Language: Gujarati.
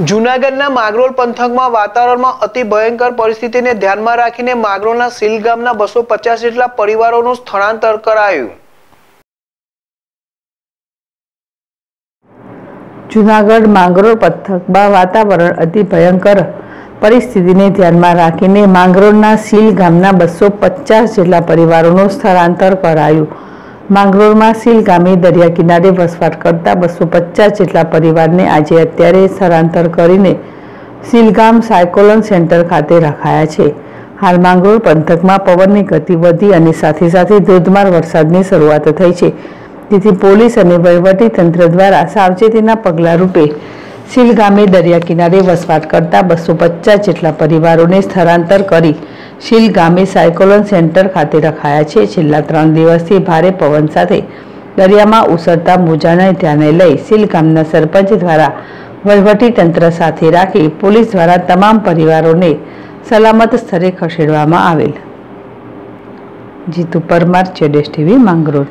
જૂનાગઢના માગરોળ પંથકમાં વાતાવરણમાં અતિ ભયંકર પરિસ્થિતિને ધ્યાનમાં રાખીને માગરોળના સીલ ગામના બસો પચાસ જેટલા પરિવારોનું સ્થળાંતર કરાયું. જૂનાગઢ માંગરોળ પંથકમાં વાતાવરણ અતિ ભયંકર પરિસ્થિતિને ધ્યાનમાં રાખીને માંગરોળના સીલ ગામના બસો પચાસ જેટલા પરિવારોનું સ્થળાંતર કરાયું. માંગરોળમાં સીલ ગામે દરિયા કિનારે વસવાટ કરતા બસો પચાસ જેટલા પરિવારને આજે અત્યારે સ્થળાંતર કરીને સીલગામ સાયકોલન સેન્ટર ખાતે રખાયા છે. હાલ માંગરોળ પંથકમાં પવનની ગતિ વધી અને સાથે સાથે ધોધમાર વરસાદની શરૂઆત થઈ છે. તેથી પોલીસ અને વહીવટી તંત્ર દ્વારા સાવચેતીના પગલાં રૂપે સીલ ગામે દરિયા કિનારે વસવાટ કરતા બસો પચાસ જેટલા પરિવારોને સ્થળાંતર કરી શીલ ગામે સાયકોલોન સેન્ટર ખાતે રખાયા છે. છેલ્લા ત્રણ દિવસથી ભારે પવન સાથે દરિયામાં ઉસરતા મોજાને ધ્યાને લઈ શીલ ગામના સરપંચ દ્વારા વહીવટી તંત્ર સાથે રાખી પોલીસ દ્વારા તમામ પરિવારોને સલામત સ્થળે ખસેડવામાં આવેલ. જીતુ પરમાર ચેડેશ ટીવી, માંગરોળ.